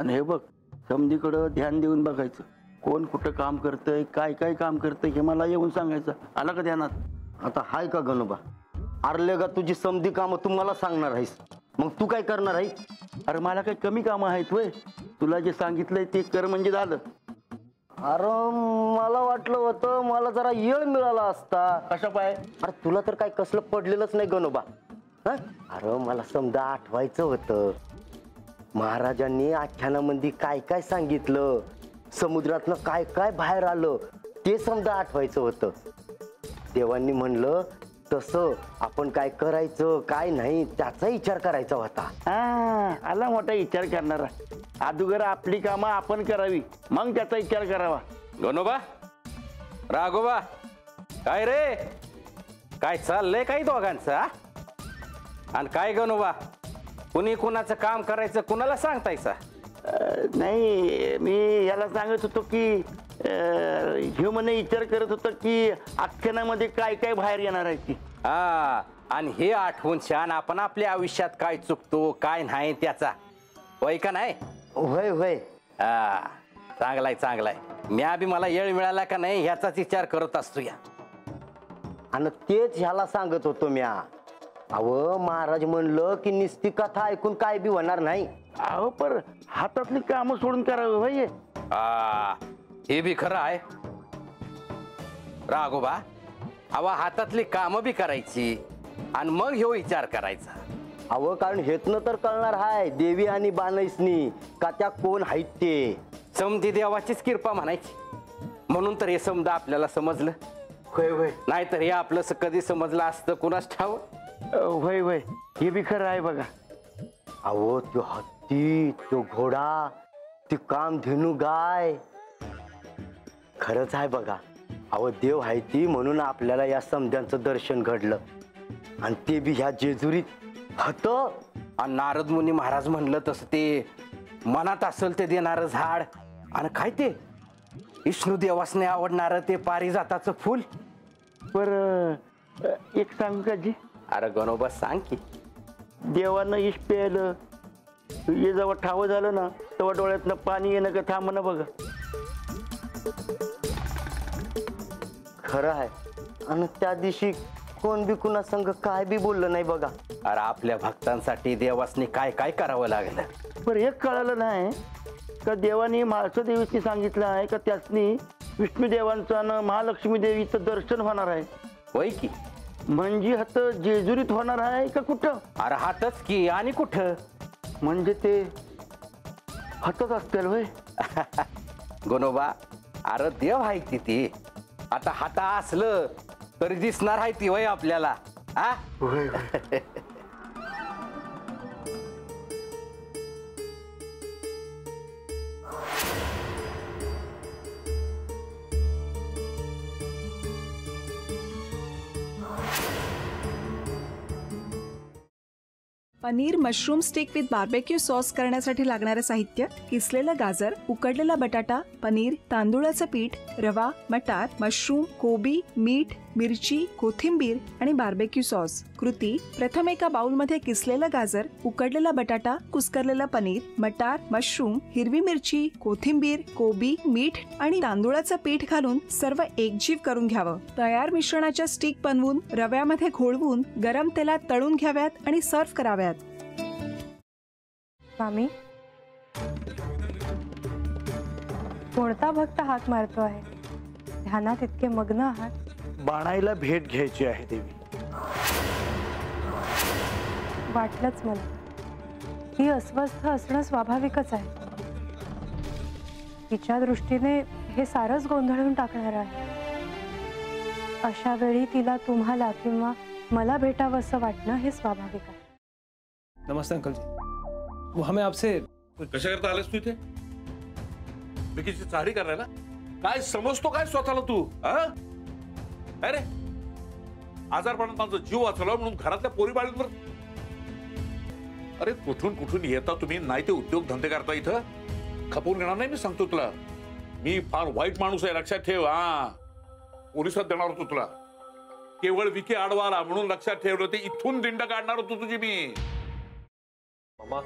आणि हे बघ समधीकडं ध्यान देऊन बघायचं. कोण कुठं काम करतंय काय काय काम करतंय हे मला येऊन सांगायचं. आलं का ध्यानात? आता हाय का गणोबा? आरले का तुझी समधी कामं तू मला सांगणार आहेस? मग तू काय करणार आहे? अरे मला काही कमी कामं आहेत वय. तुला जे सांगितलंय ते कर म्हणजे झालं. अरे मला वाटलं होतं मला जरा येळ मिळाला असता. कशा पाय? अरे तुला तर काय कसलं पडलेलंच नाही गणोबा. हं? अरे मला समजा आठवायचं होतं. महाराजांनी आख्यानामध्ये काय काय सांगितलं? समुद्रातनं काय काय बाहेर आलं? ते समजा आठवायचं होतं. देवांनी म्हणलं तसं आपण काय करायचं काय नाही त्याचा विचार करायचा होता. आला मोठा विचार करणारा. अदुगर आपली कामं आपण करावी मग त्याचा विचार करावा. गणोबा राघोबा काय रे? काय चाललंय काय दोघांचं हा? आणि काय गणोबा कुणी कुणाचं काम करायचं कुणाला सांगतायसा? अं, नाही मी याला सांगत होतो की ह्यो म्हणे विचार करत होतो की आख्यानामध्ये काय काय बाहेर येणार आहे ती. हा आणि हे आठवून छान आपण आपल्या आयुष्यात काय चुकतो काय नाही त्याचा. होय का नाही? होय होय. हा चांगलाय चांगलाय. म्या बी मला येळ मिळाला का नाही ह्याचाच विचार करत असतो या. आणि तेच ह्याला सांगत होतो म्या. अव महाराज म्हणलं की निस्ती कथा ऐकून काय बी होणार नाही. अहो पर हातातली कामं सोडून करावं भाई हा हे बी खरं आहे. राघोबा अवा हातातली कामं बी करायची आणि मग ह्यो विचार करायचा. अव कारण हेतनं तर कळणार हाय देवी आणि बानैसनी का त्या कोण आहेत ते. समधी देवाचीच कृपा म्हणायची. म्हणून तर हे समजा आपल्याला समजलं. होय होय. नाहीतर हे आपलं स- कधी समजलं असतं कुणाच ठाव होय होय हे बी खरं आहे बघा. अहो तो हत्ती तो घोडा ती कामधेनू गाय. खरंच आहे बघा. अहो देव आहे ती म्हणून आपल्याला या समध्यांचं दर्शन घडलं. आणि ते बी ह्या जेजुरीत हत. आणि नारद मुनी महाराज म्हणलं तसं ते मनात असेल ते देणारं झाड. आणि काय ते? विष्णू देवासने आवडणारं ते पारिजाताचं फुल. पर एक सांगू का जी अरे गणोबा सांग की. देवानं इश प्यायलं. हे जेव्हा ठावं झालं ना तेव्हा डोळ्यातनं पाणी येणं का थांबणं बघा. खरं आहे. आणि त्या दिवशी कोण बी कुणा संग काय बी बोललं नाही बघा. अरे आपल्या भक्तांसाठी देवासनी काय काय करावं लागलं? बरं एक कळालं नाही. का देवानी महाराष्ट्र देवीची सांगितलं आहे का त्यासनी विष्णू देवांचं आणि महालक्ष्मी देवीचं दर्शन होणार आहे. होय की? म्हणजे हात जेजुरीत होणार आहे का कुठं? अरे हातच की आणि कुठं? म्हणजे ते हातच असतील होय. गणोबा अरे देव आहे ती ती. आता हाता असलं तरी दिसणार आहे ती होय आपल्याला हा? होय होय. Paneer mushroom stick with barbecue sauce करण्यासाठी लागणारं साहित्य किसलेलं गाजर उकडलेला बटाटा पनीर तांदूळाचं पीठ रवा मटार मशरूम कोबी मीठ मिरची कोथिंबीर आणि बार्बेक्यू सॉस कृती प्रथम एका बाउलमध्ये किसलेलं गाजर उकडलेला बटाटा कुस्करलेलं पनीर मटार मशरूम हिरवी मिरची कोथिंबीर कोबी मीठ आणि तांदूळाचं पीठ घालून सर्व एकजीव करून घ्यावं. तयार मिश्रणाच्या स्टिक बनवून रव्यामध्ये घोळवून गरम तेलात तळून घ्याव्यात आणि सर्व्ह कराव्यात. स्वामी कोणता भक्त हाक मारतो आहे ध्यानात इतके मग्न आहात. बाणाईला भेट घ्यायची आहे देवी. वाटलंच मला. ही अस्वस्थ असणं स्वाभाविकच आहे. तिच्या दृष्टीने हे सारंच गोंधळून टाकणार आहे. अशा वेळी तिला तुम्हाला किंवा मला भेटावं असं वाटणं हे स्वाभाविक आहे. नमस्ते अंकल जी वो हमें आपसे कशा करता आलास तू इथे? विकीची चारी करायला काय समजतो काय स्वतःला तू? हा? अरे आजारपणात माझा जीव वाचवला म्हणून घरातल्या पोरी बाळींवर अरे कुठून कुठून येता तुम्ही? नाही ते उद्योग धंदे करता इथं? खपवून घेणार नाही मी सांगतो तुला. मी फार वाईट माणूस आहे लक्षात ठेव हा. पोलिसात देणार होतो तुला. केवळ विके आडवा आला म्हणून लक्षात ठेवलं ते इथून दिंड काढणार होतो तुझी मी. मामा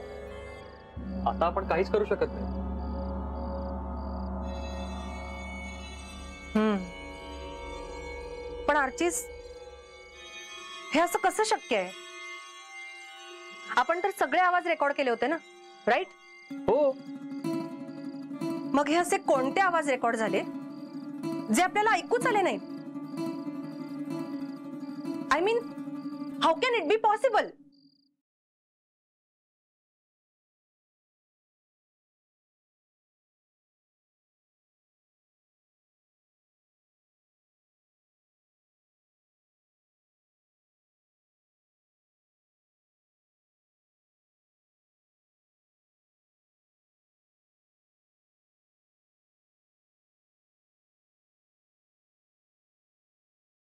आता आपण काहीच करू शकत नाही. हम्म. पण आर्चिस हे असं कसं शक्य आहे? आपण तर सगळे आवाज रेकॉर्ड केले होते ना राईट? हो. मग हे असे कोणते आवाज रेकॉर्ड झाले जे आपल्याला ऐकूच आले नाहीत? I mean how can it be possible